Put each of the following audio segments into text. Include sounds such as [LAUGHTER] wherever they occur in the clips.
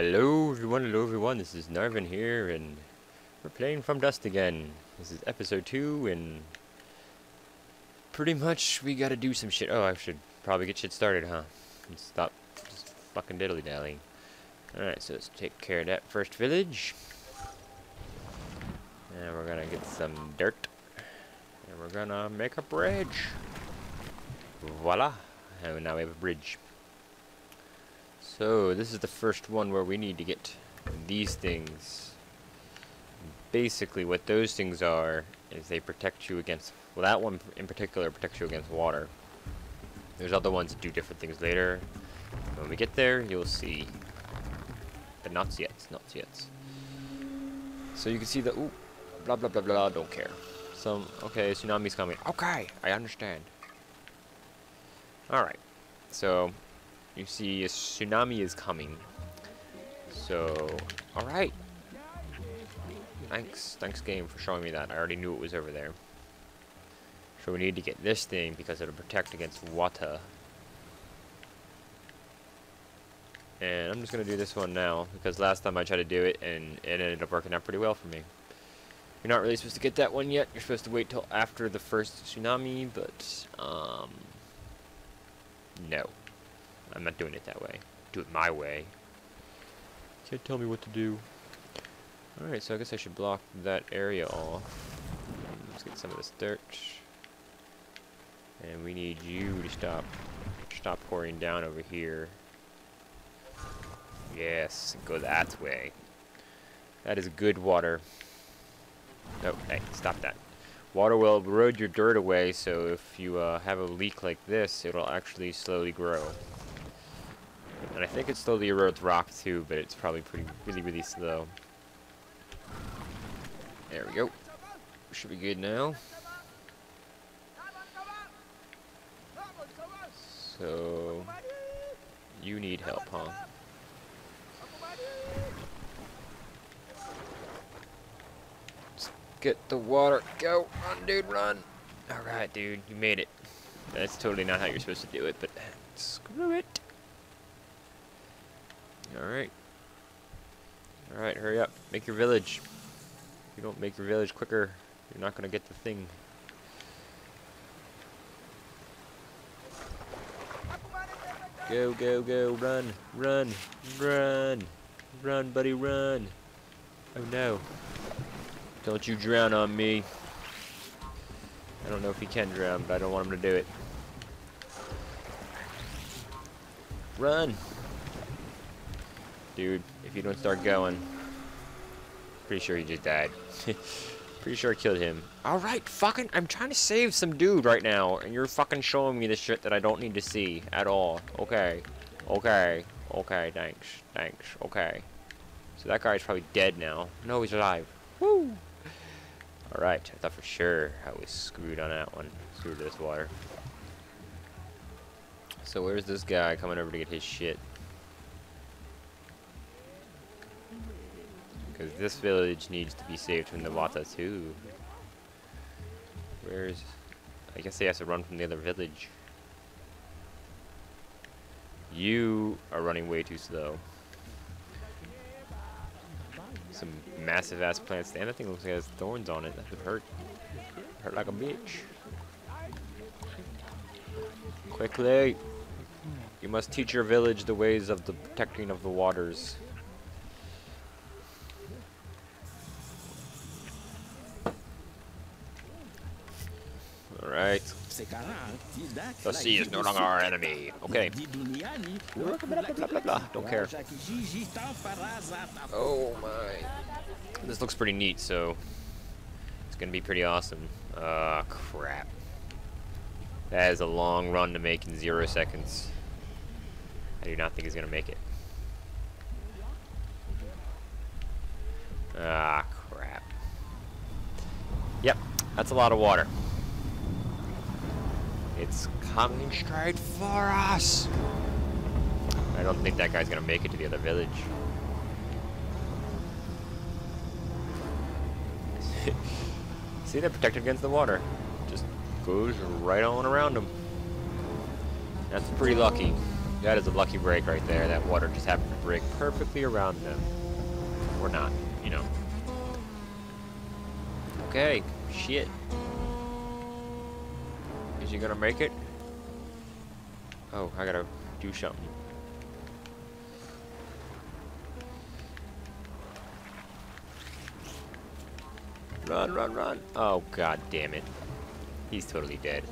Hello everyone, hello everyone, this is Gnarvin here, and we're playing From Dust again. This is episode 2, and pretty much we gotta do some shit. Oh, I should probably get shit started, huh? And stop just fucking diddly-dallying. Alright, so let's take care of that first village. And we're gonna get some dirt. And we're gonna make a bridge. Voila! And now we have a bridge. So, this is the first one where we need to get these things. Basically, what those things are, is they protect you against, well that one in particular protects you against water. There's other ones that do different things later. When we get there, you'll see. But not yet, not yet. So you can see the, ooh, blah blah blah blah, don't care. Some, okay, tsunami's coming. Okay, I understand. Alright, so you see a tsunami is coming. So, alright. Thanks, thanks game for showing me that. I already knew it was over there. So we need to get this thing because it'll protect against water. And I'm just going to do this one now because last time I tried to do it and it ended up working out pretty well for me. You're not really supposed to get that one yet. You're supposed to wait till after the first tsunami, but um, no. I'm not doing it that way. Do it my way. Can't tell me what to do. Alright, so I guess I should block that area off. Let's get some of this dirt. And we need you to stop stop pouring down over here. Yes, go that way. That is good water. Oh, hey, stop that. Water will erode your dirt away, so if you uh, have a leak like this, it'll actually slowly grow. And I think it slowly erodes rock too, but it's probably pretty, really, really slow. There we go. Should be good now. So, you need help, huh? Get the water. Go, run, dude, run. All right, dude, you made it. That's totally not how you're supposed to do it, but uh, screw it. Alright. Alright, hurry up. Make your village. If you don't make your village quicker, you're not going to get the thing. Go, go, go, run, run, run, run, buddy, run. Oh no. Don't you drown on me. I don't know if he can drown, but I don't want him to do it. Run! Dude, if you don't start going. Pretty sure he just died. [LAUGHS] Pretty sure I killed him. Alright, fucking, I'm trying to save some dude right now, and you're fucking showing me the shit that I don't need to see at all. Okay. Okay. Okay, thanks. Thanks. Okay. So that guy's probably dead now. No, he's alive. Woo! Alright, I thought for sure I was screwed on that one. Screwed this water. So where's this guy coming over to get his shit? Because this village needs to be saved from the Wata too. Where's... I guess he has to run from the other village. You are running way too slow. Some massive ass plants. Damn, that thing looks like it has thorns on it. That would hurt. Hurt like a bitch. Quickly! You must teach your village the ways of the protecting of the waters. Alright. The sea is no longer our enemy. Okay. Don't care. Oh my. This looks pretty neat, so it's gonna be pretty awesome. Ah, uh, crap. That is a long run to make in zero seconds. I do not think he's gonna make it. Ah, crap. Yep, that's a lot of water. It's coming straight for us. I don't think that guy's gonna make it to the other village. [LAUGHS] See, they're protected against the water. Just goes right on around them. That's pretty lucky. That is a lucky break right there. That water just happened to break perfectly around them. Or not, you know. Okay, shit. Is he gonna make it? Oh, I gotta do something. Run, run, run. Oh, god damn it. He's totally dead.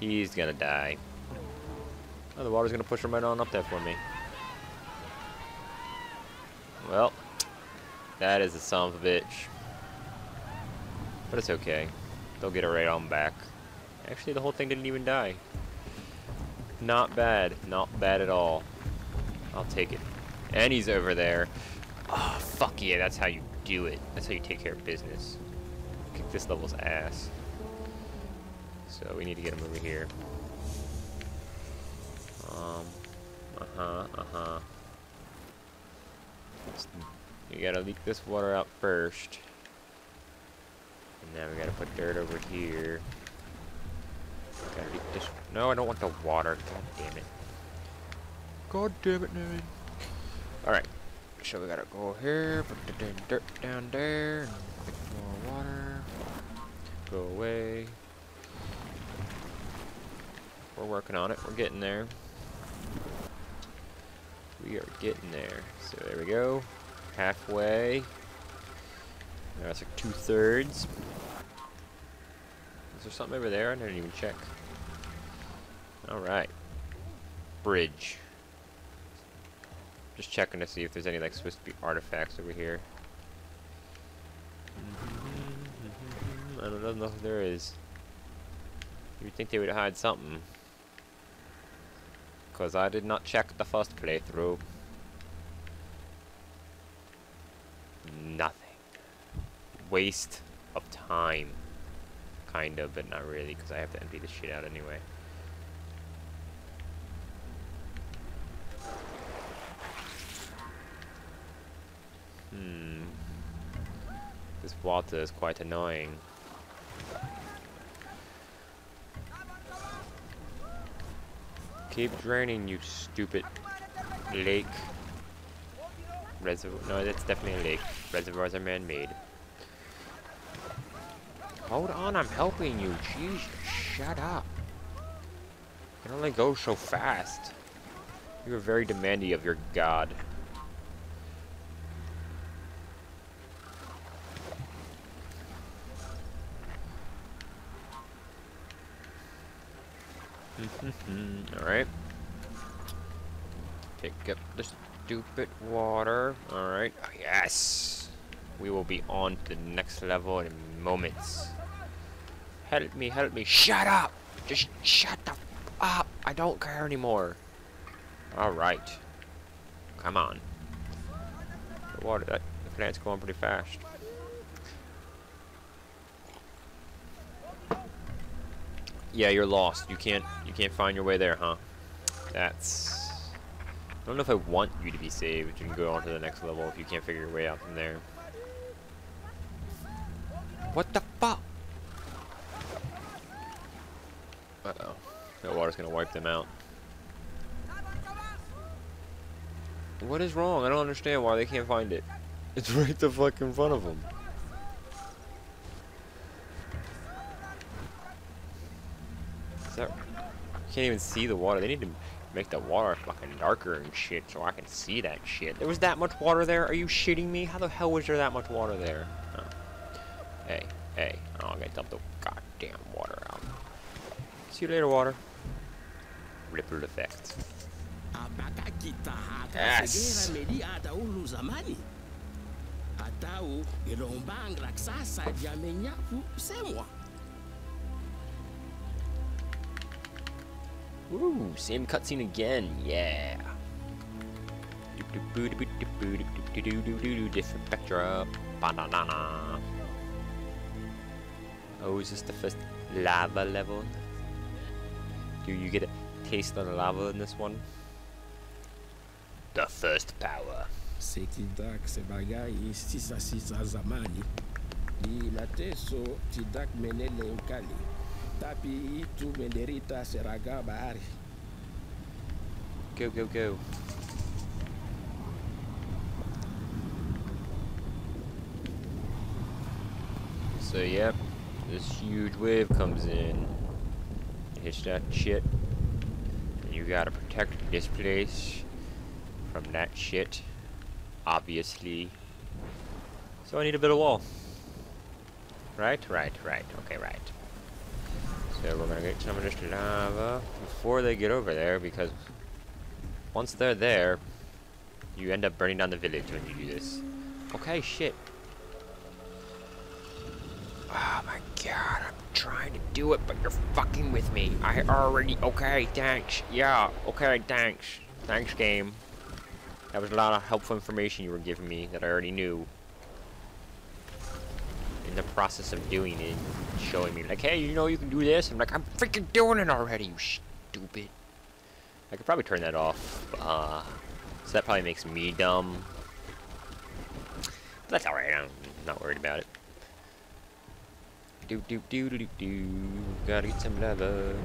He's gonna die. Oh, the water's gonna push him right on up there for me. Well, that is a son of a bitch. But it's okay. They'll get it right on back. Actually, the whole thing didn't even die. Not bad. Not bad at all. I'll take it. And he's over there. Oh, fuck yeah, that's how you do it. That's how you take care of business. Kick this level's ass. So we need to get him over here. Um, uh-huh, uh-huh. You gotta leak this water out first. And now we gotta put dirt over here. Gotta leak this. No, I don't want the water. God damn it. God damn it, man. Alright. So we gotta go here, put the dirt down there, and more water. Go away. We're working on it. We're getting there. We are getting there. So there we go. Halfway. That's like two thirds. Is there something over there? I didn't even check. Alright. Bridge. Just checking to see if there's any like supposed to be artifacts over here. I don't know if there is. You'd think they would hide something. Because I did not check the first playthrough. Nothing. Waste of time. Kind of, but not really, because I have to empty this shit out anyway. Hmm. This water is quite annoying. Keep draining, you stupid lake. Reservoir. No, that's definitely a lake. Reservoirs are man-made. Hold on, I'm helping you. Jeez, shut up. You can only go so fast. You are very demanding of your god. [LAUGHS] Alright. Pick up the stupid water. Alright. Oh, yes! We will be on to the next level in moments. Help me, help me. Shut up! Just shut the up! I don't care anymore. Alright. Come on. The water, that, the plant's going pretty fast. Yeah, you're lost. You can't you can't find your way there, huh? That's I don't know if I want you to be saved and go on to the next level if you can't figure your way out from there. What the fuck? That water's gonna wipe them out. What is wrong? I don't understand why they can't find it. [LAUGHS] It's right the fuck in front of them. Is that... You can't even see the water. They need to make the water fucking darker and shit so I can see that shit. There was that much water there? Are you shitting me? How the hell was there that much water there? Oh. Hey, hey. Oh, I'm gonna dump the goddamn water out. See you later, water. Ripple effect. Yes. atao irombang raksasa dia menyapu semua Ooh, same cutscene again. Yeah. Different backdrop. Banana. Oh, is this the first lava level? Do you get a taste of the lava in this one? The first power. sekidak sebagai sisa-sisa zamani di mateso tidak meneleng kali tapi itu menderita seragam bahari Go, go, go. So, yep, this huge wave comes in, hits that shit, and you gotta protect this place from that shit, obviously. So I need a bit of wall. Right, right, right, okay, right. So we're gonna get some of this lava before they get over there, because once they're there, you end up burning down the village when you do this. Okay, shit. Oh my god, trying to do it, but you're fucking with me. I already. Okay, thanks. Yeah, okay, thanks. Thanks, game. That was a lot of helpful information you were giving me that I already knew. In the process of doing it, showing me, like, hey, you know you can do this? I'm like, I'm freaking doing it already, you stupid. I could probably turn that off. Uh, so that probably makes me dumb. But that's alright, I'm not worried about it. Do do do do do do. Gotta get some lava.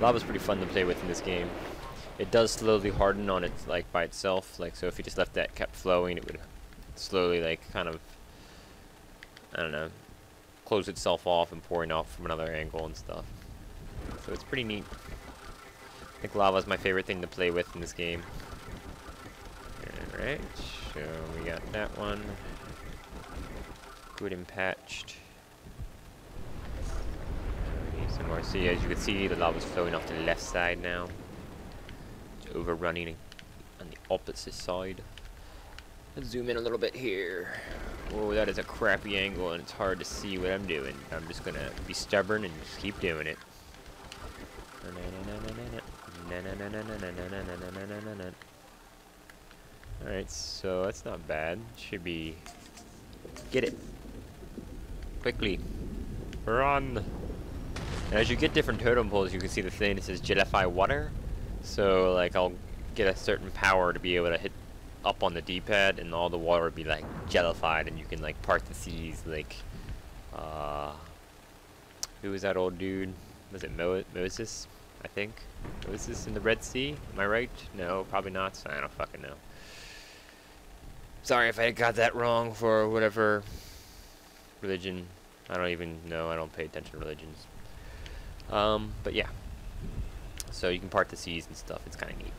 Lava's pretty fun to play with in this game. It does slowly harden on it, like by itself. Like so, if you just left that kept flowing, it would slowly, like, kind of, I don't know, close itself off and pouring off from another angle and stuff. So it's pretty neat. I think lava is my favorite thing to play with in this game. Alright, so we got that one. Good and patched. See, as you can see, the lava's flowing off to the left side now. It's overrunning on the opposite side. Let's zoom in a little bit here. Whoa, that is a crappy angle, and it's hard to see what I'm doing. I'm just gonna be stubborn and just keep doing it. Alright, so that's not bad. Should be... Get it. Quickly. Run! And as you get different totem poles, you can see the thing that says Jellify Water. So, like, I'll get a certain power to be able to hit up on the D-pad, and all the water will be, like, jellified, and you can, like, part the seas, like, uh... Who was that old dude? Was it Mo Moses? I think. Moses in the Red Sea? Am I right? No, probably not. I don't fucking know. Sorry if I got that wrong for whatever religion. I don't even know. I don't pay attention to religions. Um, but yeah. So you can part the seas and stuff. It's kind of neat.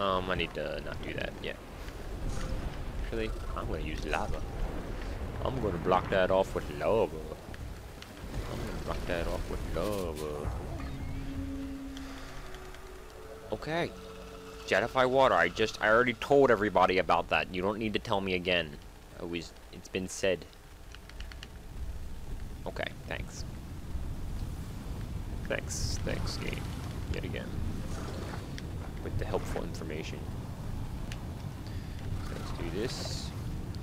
Um, I need to not do that yet. Actually, I'm going to use lava. I'm going to block that off with lava. I'm going to block that off with lava. Okay. Jellify water. I just, I already told everybody about that. You don't need to tell me again. Always, it's been said. Okay, thanks. Thanks, thanks game, yet again, with the helpful information. So let's do this,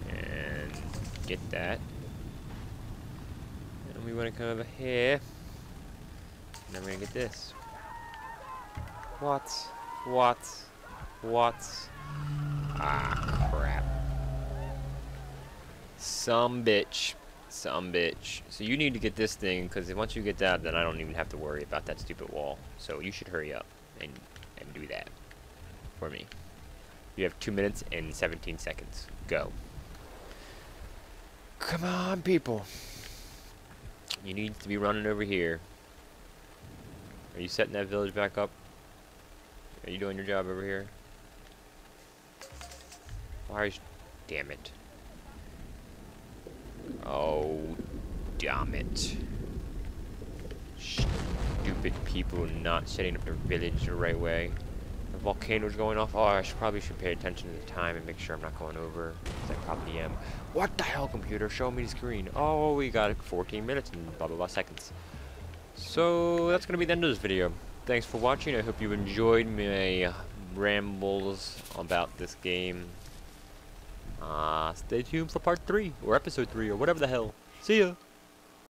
and get that. And we want to come over here, and then we're going to get this. What? What? What? Ah, crap. Some bitch. Some bitch. So you need to get this thing, because once you get that, then I don't even have to worry about that stupid wall. So you should hurry up and, and do that for me. You have 2 minutes and 17 seconds. Go. Come on, people. You need to be running over here. Are you setting that village back up? Are you doing your job over here? Why is... Damn it. Oh, damn it. Stupid people not setting up their village the right way. The volcano's going off. Oh, I should, probably should pay attention to the time and make sure I'm not going over. Because I probably am. What the hell, computer? Show me the screen. Oh, we got 14 minutes and blah, blah, blah seconds. So, that's going to be the end of this video. Thanks for watching. I hope you enjoyed my rambles about this game. Uh, stay tuned for part 3, or episode 3, or whatever the hell. See ya!